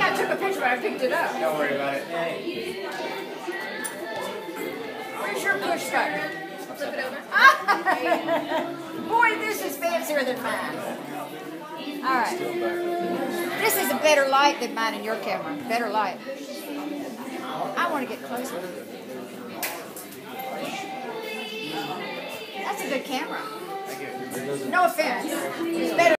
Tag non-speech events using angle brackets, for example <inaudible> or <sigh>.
I took a picture, but I picked it up. Don't worry about it. Where's your push button? Flip it over. <laughs> Boy, this is fancier than mine. All right. This is a better light than mine in your camera. Better light. I want to get closer. That's a good camera. No offense.